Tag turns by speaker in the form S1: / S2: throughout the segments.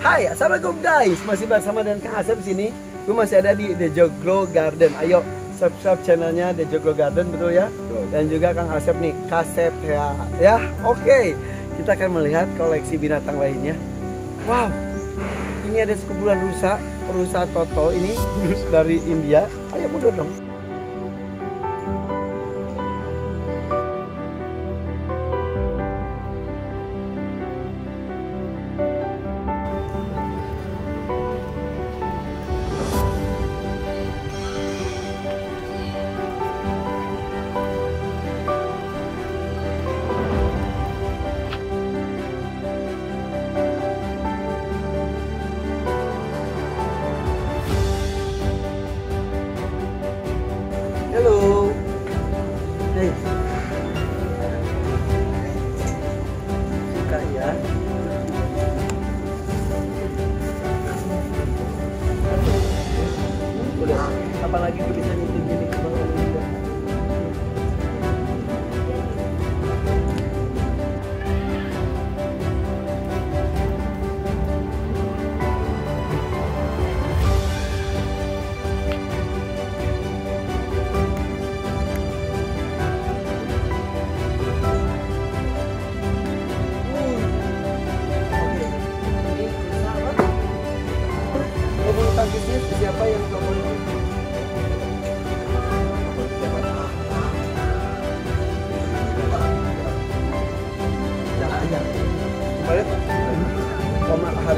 S1: Hai, assalamualaikum guys. Masih bersama dengan Kang Asep di sini. Gue masih ada di The Joglo Garden. Ayo subscribe channelnya The Joglo Garden betul ya. Dan juga Kang Asep nih, Kasep ya. Ya, oke. Kita akan melihat koleksi binatang lainnya. Wow, ini ada sekumpulan rusa, rusa Toto ini dari India. Ayo mundur dong. はい。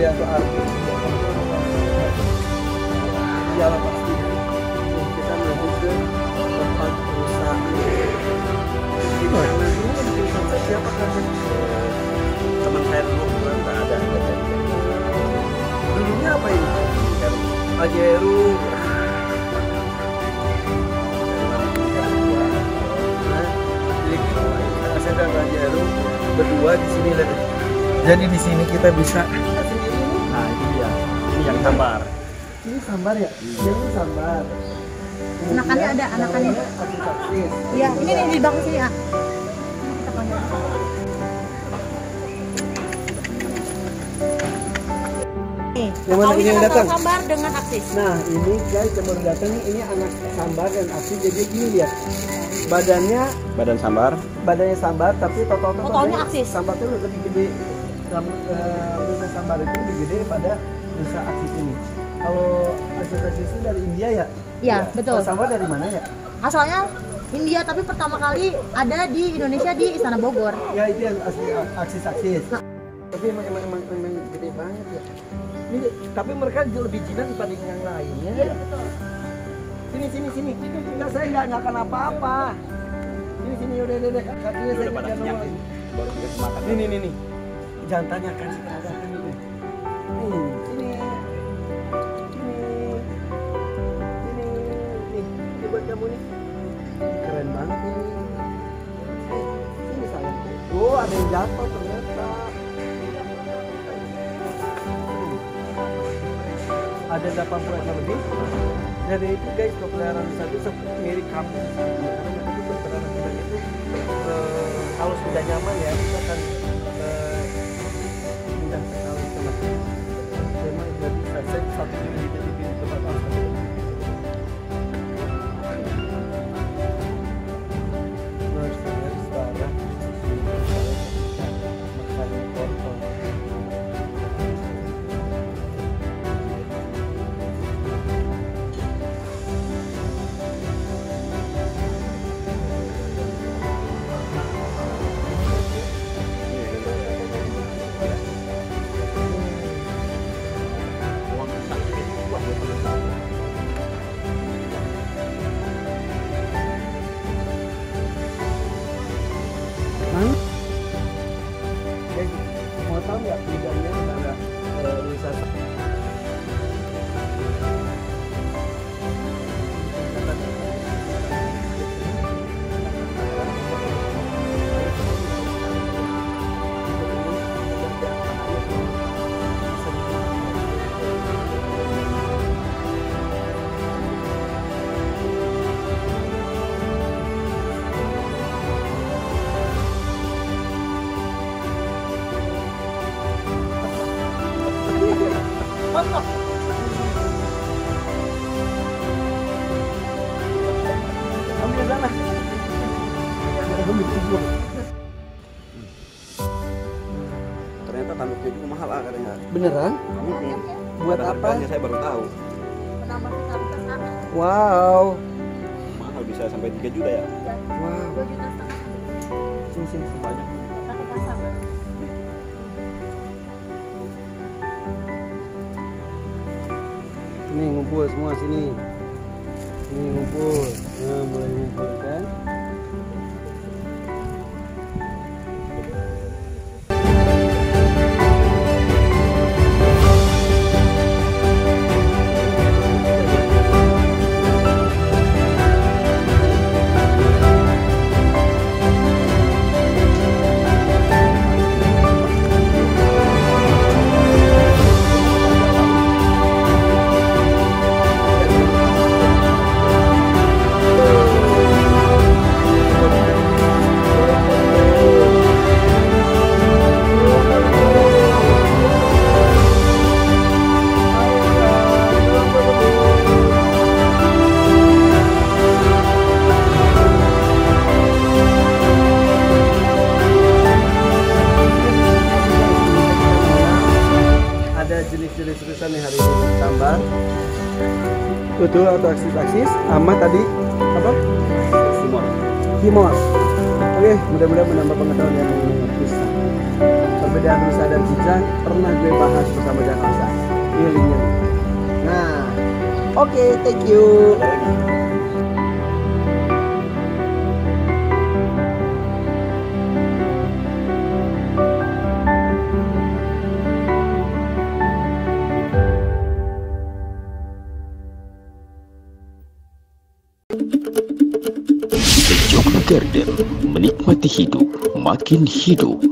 S1: Arfi. Iya lah pasti. Kita menuju ke tempat perusahaan. Ini perusahaan siapa kan?
S2: teman saya dulu kemarin nggak ada
S1: Dulunya apa ini? Ajeru. Saya dan berdua di sini. Jadi di sini kita bisa
S2: sabar
S1: Ini sambar ya? Ini sambar.
S3: Anakannya ada, anakannya. Iya, ini nih di belakang sini ya. Kita panggil.
S1: Yang mana ini yang datang?
S3: Sambar dengan aksis.
S1: Nah ini guys yang baru datang nih, ini anak sambar dan aksis jadi ini lihat badannya
S2: badan sambar
S1: badannya sambar tapi total
S3: Totalnya aksis.
S1: sambar itu lebih gede eh, rusa sambar itu lebih gede pada rusa aksis ini kalau itu dari India ya?
S3: Iya, betul.
S1: Kalau sambar dari mana ya?
S3: Asalnya India tapi pertama kali ada di Indonesia di Istana Bogor.
S1: ya itu yang asli aksis aksis tapi emang emang emang, emang gede banget ya. Ini tapi mereka jauh lebih jinak dibanding yang lainnya.
S3: Iya, betul.
S1: sini sini sini. Nggak saya nggak nggak akan apa-apa. Sini sini udah udah udah. Kakinya saya
S2: pada kenyang
S1: mau
S2: nih baru dikasih makan
S1: Nih nih nih nih. Jantannya kan sih ada kan ini. Oh, ada yang jatuh ternyata. Ada 80 ekor lebih. Dari itu guys, kepeliharaan satu seperti mirip kamu. Karena itu kepeliharaan kita itu eh, kalau sudah nyaman ya kita akan eh, sekali sama memang jadi satu Ambil sana. Ambil kubur.
S2: Ternyata tanduknya juga mahal ah katanya.
S1: Beneran?
S2: Mm-mm.
S1: Buat
S2: Ada
S1: apa?
S2: Saya baru tahu.
S3: Menambah.
S1: Wow.
S2: Mahal bisa sampai 3 juta ya.
S1: Wow.
S3: Dua juta setengah
S1: Sini sini sini.
S2: Banyak.
S3: satu pasang.
S1: Ini ngumpul semua sini. Ini ngumpul. Nah, mulai ngumpul Ada jenis-jenis tulisan nih hari ini tambah. Betul atau aksis-aksis sama tadi apa?
S2: Simon.
S1: Timor. Oke, mudah-mudahan menambah pengetahuan yang mengenai. Perbedaan tulisan dan kijang pernah gue bahas bersama Jakarta. Ini linknya. Nah, oke, thank you.
S4: Hidup makin hidup.